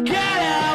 get out.